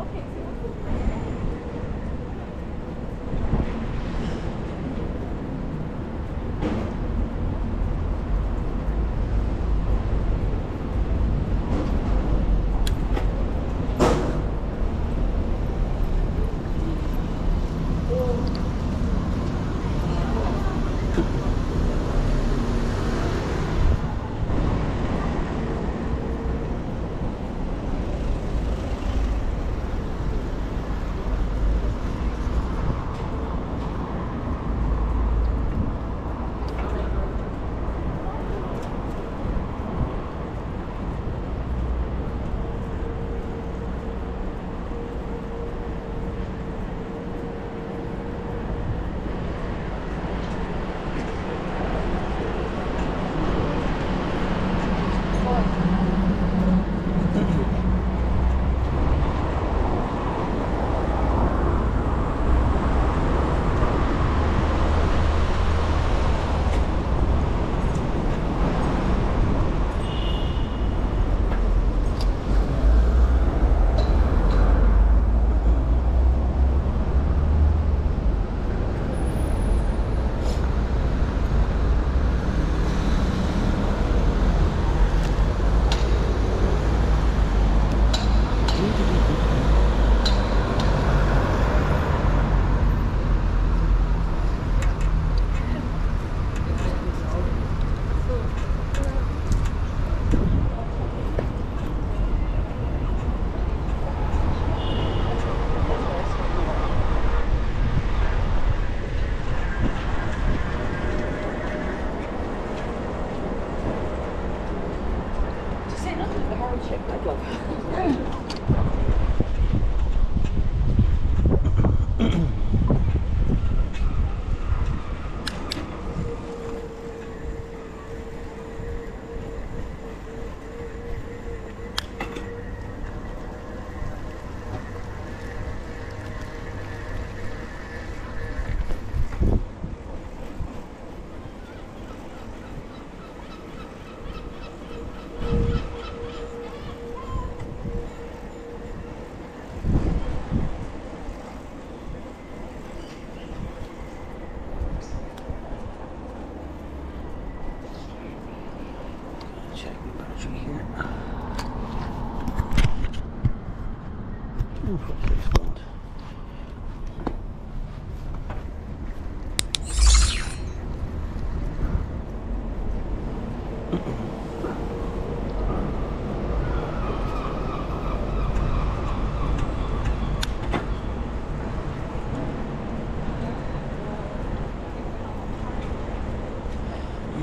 Okay, so 前排状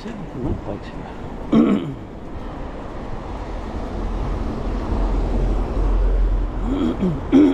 Você não pode chegar.